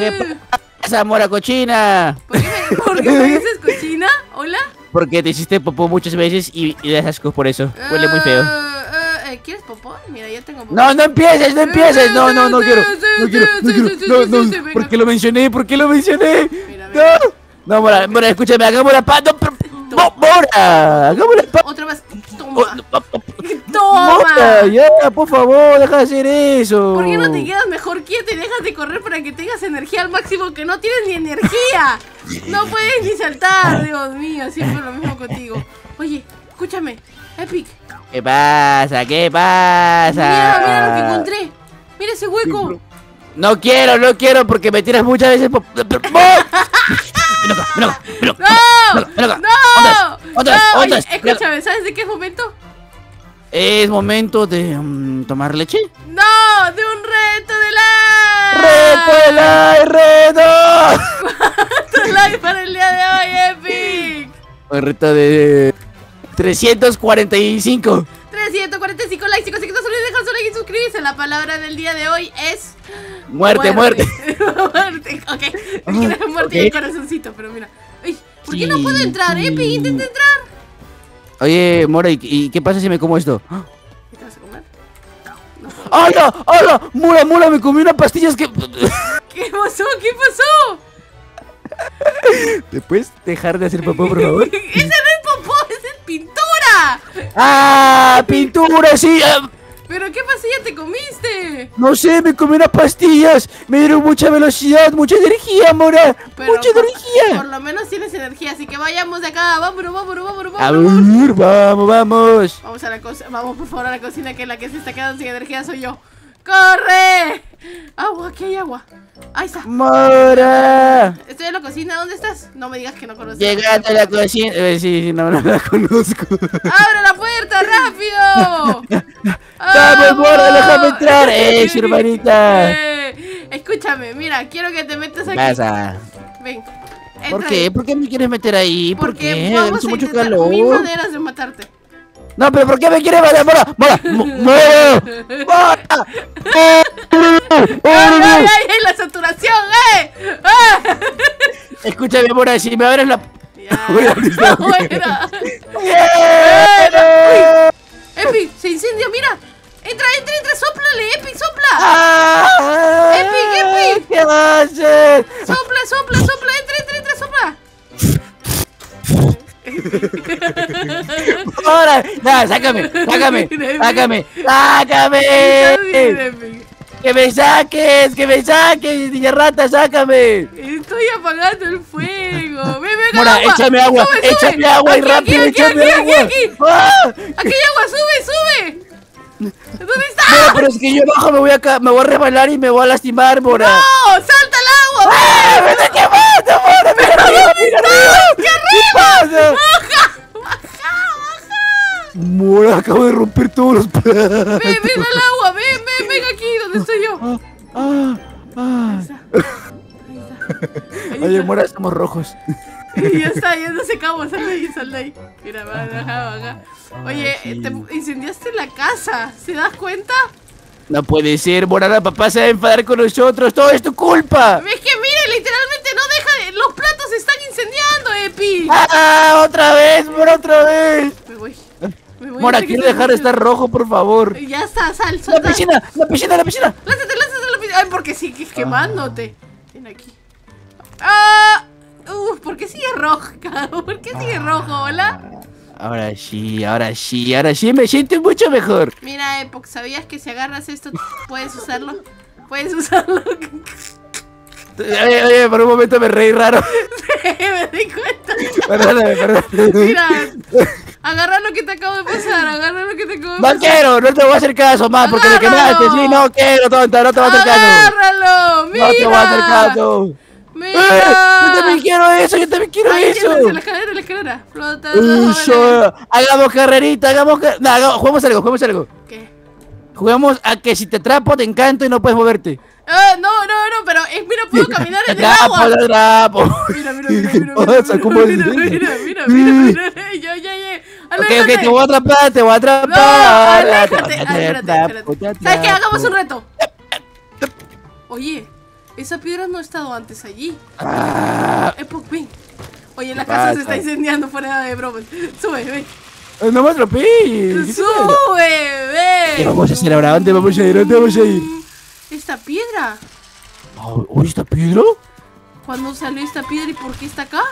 ¿Qué pasa, mora cochina? ¿Por qué me, por qué me dices cochina? ¿Hola? Porque te hiciste popó muchas veces y, y das asco por eso. Huele muy feo. Eh, eh, ¿Quieres popó? Mira, ya tengo popó. No, no empieces, no empieces. No, no, no quiero. No quiero, no quiero. No, no. ¿Por qué lo mencioné? ¿Por qué lo mencioné? No. No, Mora, Mora, escúchame, hagamos la paz. No, Mora, hagamos la paz. Otra vez. Toma. oh, Toma. Mora, ya, por favor, deja de hacer eso. ¿Por qué no te quedas mejor quieto y dejas de correr para que tengas energía al máximo que no tienes ni energía? No puedes ni saltar, Dios mío, siempre lo mismo contigo. Oye, escúchame, Epic, ¿Qué pasa? ¿Qué pasa? mira, mira lo que encontré. Mira ese hueco. No quiero, no quiero porque me tiras muchas veces. por-. ¡No! Acá. ¡No! Otra vez, No, otra vez. escúchame, ¿sabes de qué momento? Es momento de mm, tomar leche. ¡No! ¡De un reto de la! ¡Reto, like, reto! ¡Tu like para el día de hoy, Epic! Un reto de 345. 345 likes, chicos, chicos, no se olviden dejar su like y suscribirse. La palabra del día de hoy es... Muerte, muerte. muerte, ok. Muerte y Ok. el corazoncito, pero mira. ¿por qué no puedo entrar. Epic? Intenta entrar. Oye, Mora, ¿y, qué pasa si me como esto? ¿Qué te vas a comer? No puedo. ¡Hala! ¡Hala! ¡Mora, Mora! Me comí unas pastillas que. ¿Qué pasó? ¿Qué pasó? ¿Te puedes dejar de hacer papá, por favor? ¡Ese no es popó! ¡Ese es pintura! ¡Ah! ¡Pintura, sí! ah, ¿Pero qué pastilla te comiste? No sé, me comí unas pastillas. Me dieron mucha velocidad, mucha energía, Mora. Pero mucha por, energía. por lo menos tienes energía, así que vayamos de acá. Vámonos, vámonos, vámonos, A vámonos. ver, vamos, vamos. Vamos a la cocina, vamos por favor a la cocina que la que se está quedando sin energía soy yo. ¡Corre! Agua, aquí hay agua. Ahí está. Mora. Estoy en la cocina, ¿dónde estás? No me digas que no conoces. Llegando a la cocina. Eh, sí, sí, no, no la conozco. ¡Abre la puerta, rápido! ¡Vamos, Mora, déjame entrar! ¡Eh, su hermanita! Eh, escúchame, mira, quiero que te metas ¿Qué aquí. pasa? Ven. ¿Por qué? ahí. ¿Por qué me quieres meter ahí? ¿Por Porque qué? vamos Hace a mucho intentar calor. mil maneras de matarte. No, pero ¿por qué me quieres matar? ¡Mora! ¡Mora! ¡Mora! ¡Mora! ¡Ay, ay, ay! ay, la saturación, eh! ¡Ah! Escúchame, Mora, si me abres la... Ya. Fuera. ¡Bien! Epi, se incendia, mira. Entra, entra, entra, soplale, Epi, sopla. ¡Ah! Epic, Epic. ¿Qué haces? Sopla, sopla, sopla, ¡Ahora! ¡No, sácame! ¡Sácame! ¡Sácame! ¡Sácame! ¡Que me saques! ¡Que me saques! ¡Niña rata, sácame! Estoy apagando el fuego. Ven, ven, Mora, agua. échame agua, Sube, sube. échame agua y rápido, aquí, échame aquí, agua. Aquí, aquí, ¡Ah! aquí hay agua, sube, sube. ¿Dónde está? Pero es que yo abajo me voy a ca- me voy a resbalar y me voy a lastimar, Mora. ¡No! ¡Salta al agua! ¡Ah! ¡Me está quemando, arriba, mira arriba! ¿Qué pasa? ¡Baja! ¡Baja! ¡Baja! Mora, acabo de romper todos los platos. Ven, ven al agua, ven, ven, ven aquí, donde estoy yo. Ah, ah, ah. Oye. Mora, estamos rojos. Ya está, ya no se acabó, sal de ahí, sal de ahí. Mira, baja, baja, baja. Oye, sí. te incendiaste la casa, ¿se das cuenta? No puede ser, Mora, la papá se va a enfadar con nosotros. Todo es tu culpa. Es que mire, literalmente no deja de... Los platos se están incendiando, Epi. ¡Ah! ¡Otra vez, Mora, otra vez! Me voy. Me voy Mora, quiero dejar de estar rojo, por favor. Ya está, sal, ¡La suelta. piscina! ¡La piscina, la piscina! Lánzate, lánzate a la piscina. Ay, porque sigues quemándote. Ven aquí. ¡Ah! Uf, ¿por qué sigue rojo? ¿Por qué sigue rojo? ¿Hola? Ahora sí, ahora sí, ahora sí me siento mucho mejor. Mira, Epoch, ¿sabías que si agarras esto puedes usarlo? Puedes usarlo. Oye, oye, por un momento me reí raro. Me di cuenta. Perdóname, perdóname. Mira, agarra lo que te acabo de pasar. Agarra lo que te acabo de No pasar. quiero, no te voy a hacer caso más porque me quemaste. Sí, no quiero, tonta, no te voy a hacer caso. ¡Agárralo! ¡Mira! No te voy a hacer caso. ¡Mira! ¡Eh! Yo también quiero eso, yo también quiero Ahí eso. en la escalera, en la escalera. Hagamos carrerita, hagamos. car- No, hagamos, juguemos algo, juguemos algo. ¿Qué? Juguemos a que si te atrapo te encanto y no puedes moverte. Ah, no, no, no, pero es, mira, puedo caminar en el agua. te atrapo. Mira, mira, mira, mira, ¿Qué mira, mira, ¿Cómo mira, mira, mira, mira, mira, yo, ya, ya, Ok, ok, te voy a atrapar, te voy a atrapar. No, aléjate. Te espérate, espérate. te ¿Sabes qué? Hagamos un reto. Oye, Esa piedra no ha estado antes allí. Ah, Epoch, ven. Oye, la ¿Qué casa se está incendiando fuera de bromas. Sube, ven. No me atropelles. ¿qué te pasa? Sube, ven. ¿Qué vamos a hacer ahora? ¿Dónde vamos a ir? ¿Dónde vamos a ir? Mm, Esta piedra. Oh, ¿Oye, esta piedra? ¿Cuándo salió esta piedra y por qué está acá?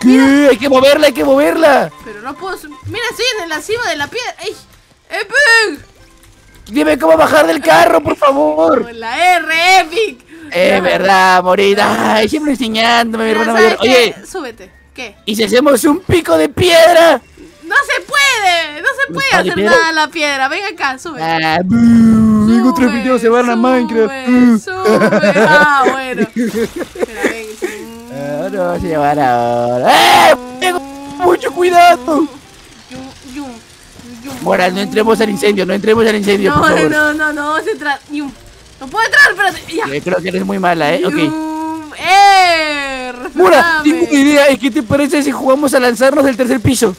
¿Qué? Hay que moverla, hay que moverla. Pero no puedo. Mira, estoy en la cima de la piedra. ¡Ey! ¡Epic! Dime cómo bajar del carro, por favor. Con la R, Epic. Es verdad, morita. Ay, siempre enseñándome, mi hermana ¿sabes mayor. Oye? Súbete. ¿Qué? ¿y si hacemos un pico de piedra? ¡No se puede! ¡No se puede ¿Ah, de hacer piedra? nada la piedra! Ven acá, sube. Ah, Vengo Sube, transmitiendo se van a Minecraft. Sube, sube. Ah, bueno. Mira, ven. Ah, no se van ahora. ¡Eh! Tengo mucho cuidado. Mora, no entremos al incendio, no entremos al incendio, No, por no, favor. no, no, no, vamos a entrar. Yum. No puedo entrar, espérate. Ya. Yo creo que eres muy mala, ¿eh? Ok. ¡Eh! Mora, tengo una idea. ¿Y qué te parece si jugamos a lanzarnos del tercer piso?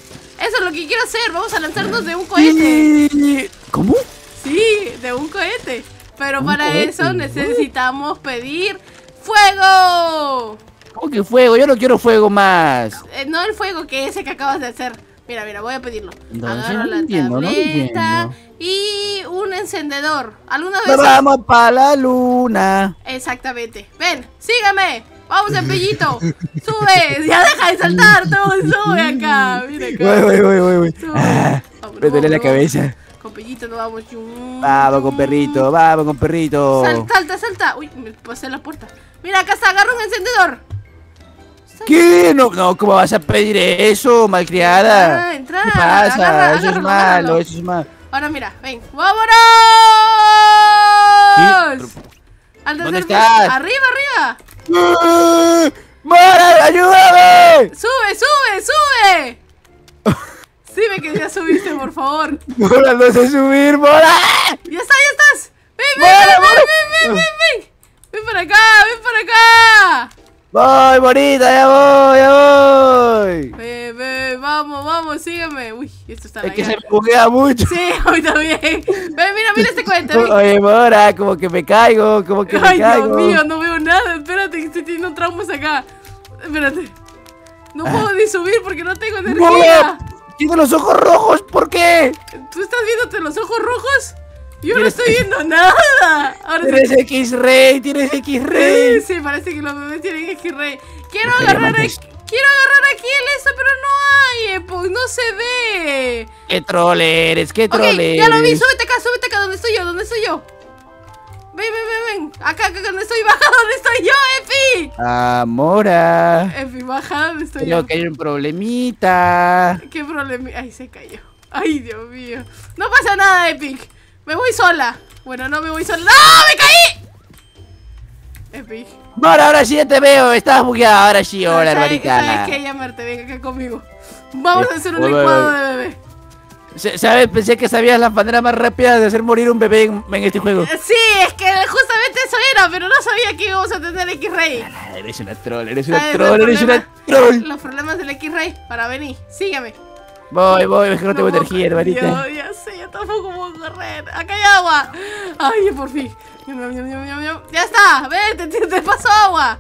Que quiero hacer. Vamos a lanzarnos de un cohete. ¿Cómo? Sí, de un cohete. Pero Un para cohete, eso necesitamos pedir fuego. ¿Cómo que fuego? Yo no quiero fuego más. Eh, no el fuego que ese que acabas de hacer. Mira, mira, voy a pedirlo. No, Agarro no la entiendo, tableta y un encendedor. ¿Alguna vez? Vamos para la luna. Exactamente. Ven, sígueme. Vamos, Cepillito. Sube. Ya deja de saltar. Tú, sube acá. Mira acá. Voy, voy, voy, voy. Ah, me duele la cabeza. Con Pellito nos vamos. Vamos con perrito, vamos con perrito. Sal- salta, salta. Uy, me pasé la puerta. Mira, acá está. Agarra un encendedor. ¿Qué? No, no, ¿cómo vas a pedir eso, malcriada? Ah, entrar, ¿Qué pasa? agarra- eso es agárralo, malo, agárralo. eso es malo. Ahora mira, ven. ¡Vámonos! Al ¿Dónde estás? Arriba, arriba. ¡Mara, ayúdame! Sube, sube, sube. Sí, me quería subirte, por favor. Mora, no sé subir, Mora. Ya está, ya estás. Ven, ven, Mora, ven, Mora. ven, ven, ven, ven, ven. Para acá, ven para acá. Voy, Morita, ya voy, ya voy. Ven, ven, vamos, vamos, sígueme. Uy, esto está Es que se me buguea mucho. Sí, mí también. Ven, mira, mira este cohete. Oye, Mora, como que me caigo, como que me Ay, caigo. Dios mío, no veo nada. Espérate, que estoy teniendo traumas acá. Espérate. No puedo ni subir porque no tengo energía. Mora, tiene los ojos rojos, ¿por qué? ¿Tú estás viéndote los ojos rojos? Yo no estoy viendo nada. Ahora sí. Tienes X-Ray, tienes Sí, X-Ray. sí, parece que los bebés tienen X-Ray. Quiero agarrar aquí, quiero agarrar aquí el esto, pero no hay, eh, pues no se ve. Qué troll eres, qué troll eres. ya lo vi, súbete acá, súbete acá, ¿dónde estoy yo? ¿Dónde estoy yo? Ven, ven, ven, ven. Acá, acá, ¿dónde estoy? Baja, ¿dónde estoy yo, Epi? Ah, Mora. Epi, baja, ¿dónde estoy Creo yo? que hay un problemita. ¿Qué problema? Ay, se cayó. Ay, Dios mío. No pasa nada, Epic. Me voy sola. Bueno, no me voy sola. ¡No! ¡Me caí! Epic. Mora, ahora sí ya te veo. Estabas bugueada, ahora sí, hola, ¿Sabes- hermanita. ¿Sabes qué? Llamarte, ven acá conmigo. Vamos a hacer un licuado de bebé. ¿Sabes? Pensé que sabías la manera más rápida de hacer morir un bebé en, en este juego. Sí, es que justamente eso era, pero no sabía que íbamos a tener X-Ray. Ah, Eres una troll, eres una ¿Sabes troll, eres una troll. Los problemas del X-Ray. Para venir, sígueme. Voy, voy, es que no tengo puedo- energía, hermanita. Yo, ya sé, yo tampoco puedo correr. Acá hay agua. Ay, por fin. Ya está, vete, te, te paso agua.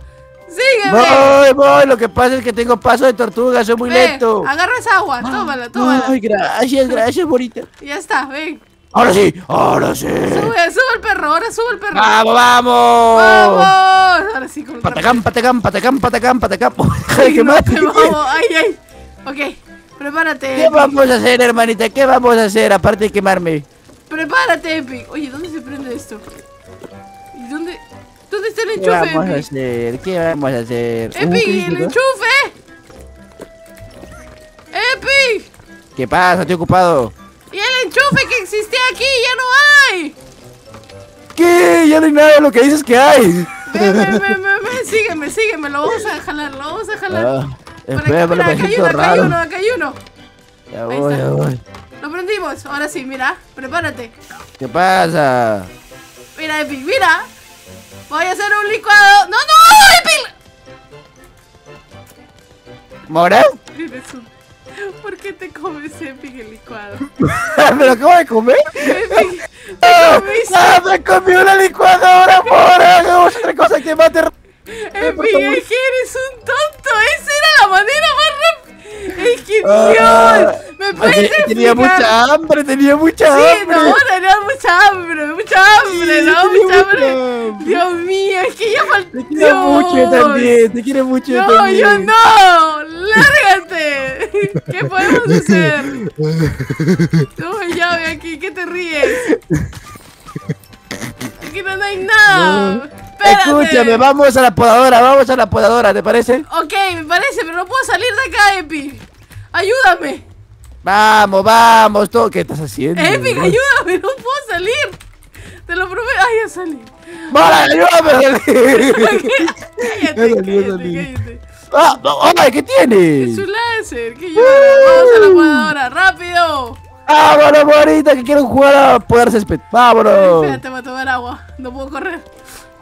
Sígueme. Voy, voy, lo que pasa es que tengo paso de tortuga, soy muy Ve, lento. agarra esa agua, tómala, tómala. Ay, gracias, gracias, bonita. Ya está, ven. Ahora sí, ahora sí. Sube, sube el perro, ahora sube el perro. ¡Vamos, vamos! ¡Vamos! Ahora sí, con patacam, patacam, patacam. Deja de Ay, no, vamos. Ay, ay. Ok, prepárate. ¿Qué vamos a hacer, hermanita? ¿Qué vamos a hacer aparte de quemarme? Prepárate, Epic. Oye, ¿dónde se prende esto? ¿Y dónde? ¿Dónde está el ¿Qué vamos a hacer? ¿Qué vamos a hacer? Uh, Epic, ¿qué ¿y dices, el enchufe. Epic. ¿Qué pasa? Estoy ocupado. Y el enchufe que existía aquí ya no hay. ¿Qué? Ya no hay nada de lo que dices que hay. Ven, ven, ven, ven, sígueme, sígueme, lo vamos a jalar, lo vamos a jalar. Ah, espera, lo mira, acá hay uno, acá hay uno, acá hay uno. Ya voy, ya voy. Lo prendimos, ahora sí, mira, prepárate. ¿Qué pasa? Mira, Epic, mira. Voy a hacer un licuado. ¡No, no! ¿Mora? ¿Por qué te comes Epic el licuado? ¿Me lo acabo de comer? Epic, te ¡Ah! comiste. ¡Ah, me comí una licuadora, Mora! ¿Cómo hagamos otra cosa que mate. Epic, es que eres un tonto. Esa era la manera más rápida. Es que Ah, Dios. ¿Me puedes Tenía mucha hambre, tenía mucha Sí, hambre. no, tenía mucha hambre, mucha hambre, Sí, ¿no? Mucha hambre. hambre. Dios mío, es que ya faltó. Te quiero mucho también, te quiero mucho No, también. yo no. Lárgate. ¿Qué podemos hacer? No, ya ve aquí, ¿qué te ríes? Aquí no, no hay nada. Espérate. Escúchame, vamos a la podadora, vamos a la podadora, ¿te parece? Ok, me parece, pero no puedo salir de acá, Epic. Ayúdame. Vamos, vamos, todo. ¿Qué estás haciendo? Epic, ayúdame, no puedo salir. Te lo prometo. Ay, ya salí. ¡Vale, ayúdame! Cállate, cállate, cállate. ¡Ah! no, ¡Ay, qué Es tienes! un láser, que llora. Vamos a la podadora, rápido. ¡Vámonos, bonita! Que quiero jugar a poder césped. ¡Vámonos! Espérate, voy a tomar agua. No puedo correr.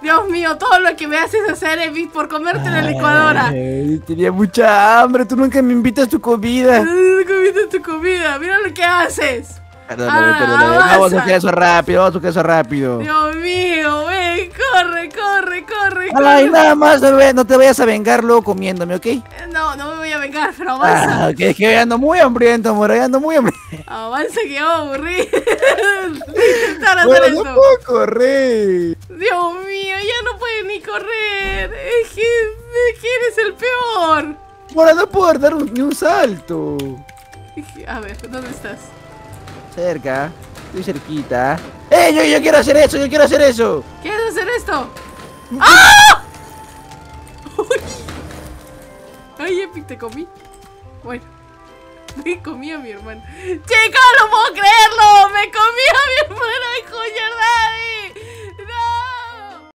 Dios mío, todo lo que me haces hacer, Epic, por comerte la licuadora. Ay, tenía mucha hambre, tú nunca me invitas tu comida. Ay, Comiste tu comida, mira lo que haces. Perdóname, Ah, perdóname. Vamos a hacer eso rápido, vamos a hacer eso rápido. Dios mío, ven, corre, Ay, nada más, no, te vayas a vengar luego comiéndome, ¿ok? No, no me voy a vengar, pero avanza. Ah, que es que ando muy hambriento, amor, ya ando muy hambriento. Avanza que va a aburrir. Intentar hacer Bueno, no puedo correr. Dios mío, ya no puedes ni correr. Es que, es que eres el peor. Bueno, no puedo dar un- ni un salto. A ver, ¿dónde estás? Cerca, estoy cerquita. ¡Eh, yo, yo quiero hacer eso, yo quiero hacer eso! ¿Quieres hacer esto? ¡Ah! Uy. Ay, Epic, te comí. Bueno, me comí a mi hermana. Chicos, no puedo creerlo. Me comí a mi hermana, Junior Daddy.